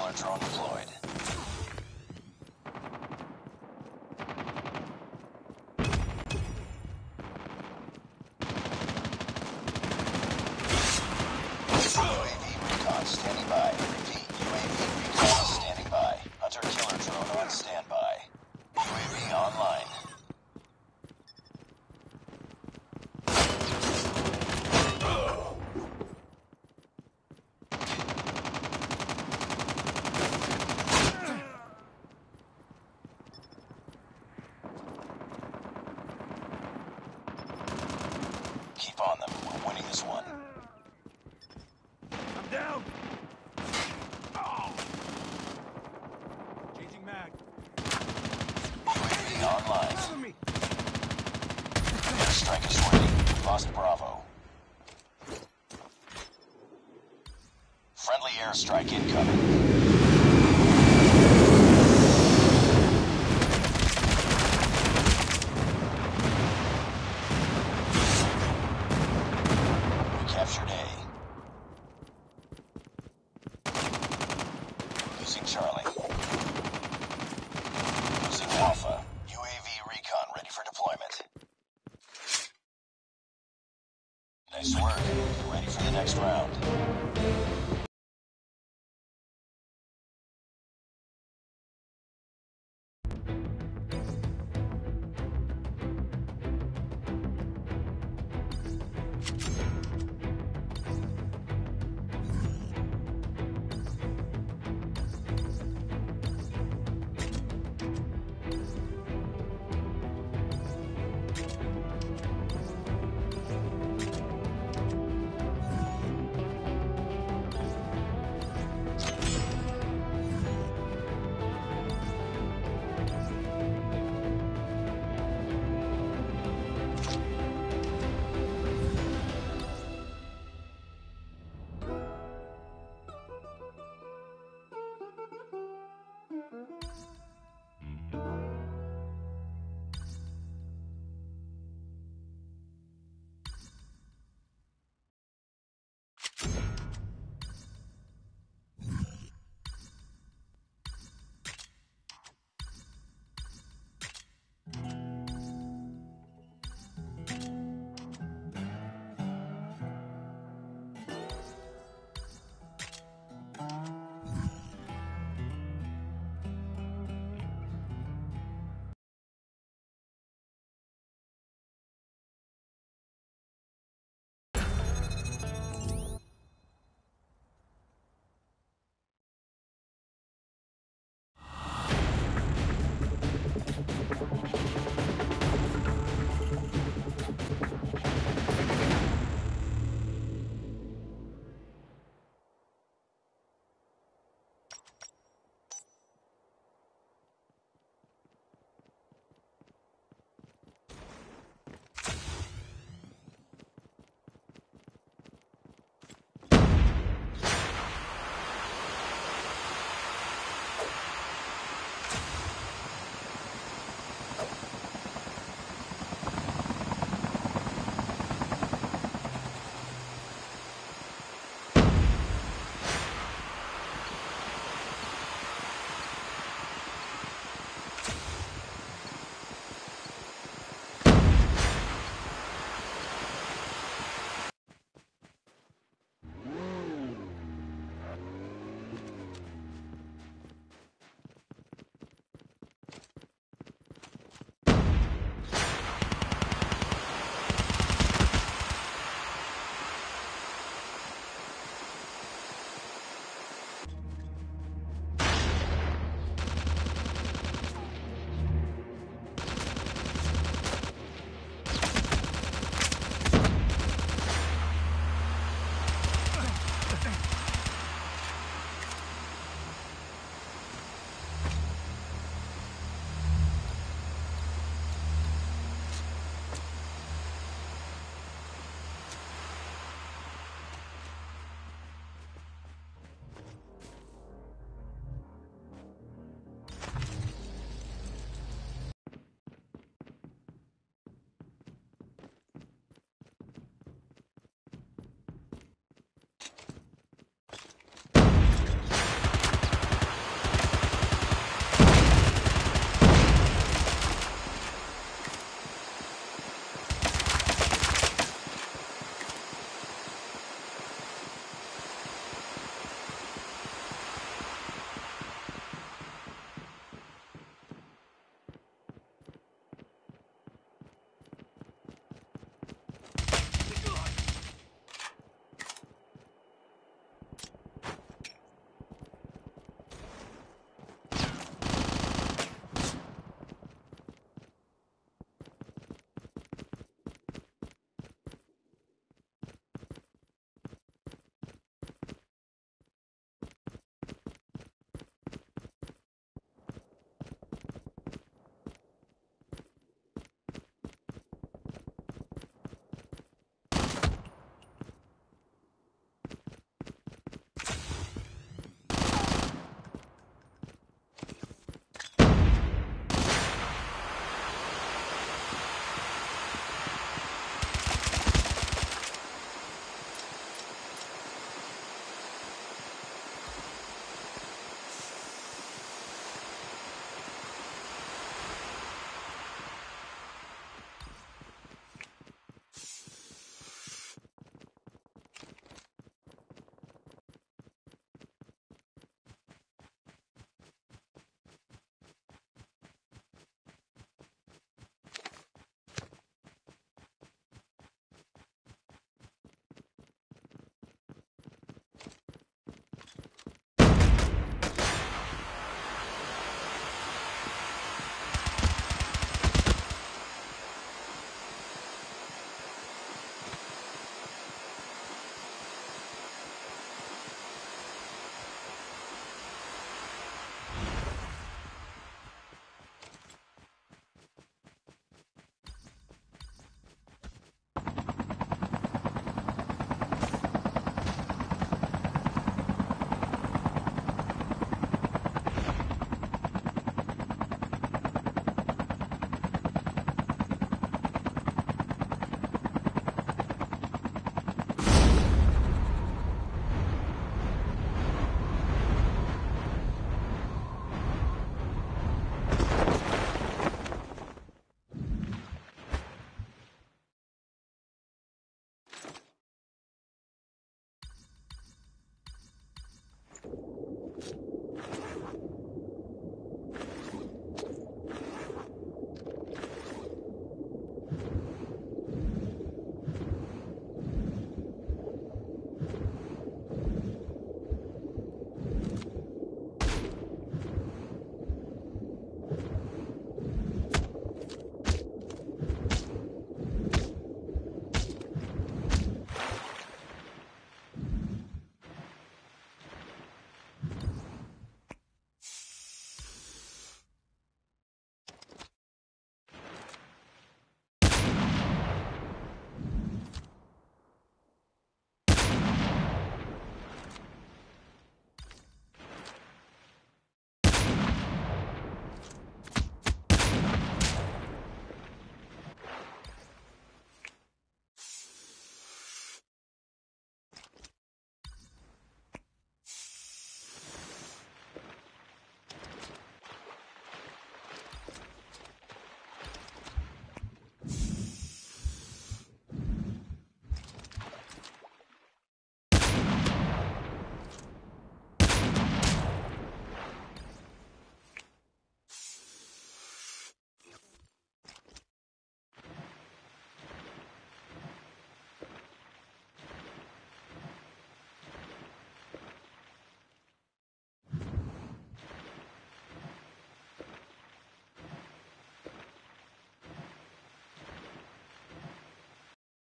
killer drone deployed. Strike is ready. Lost Bravo. Nice work. Ready for the next round.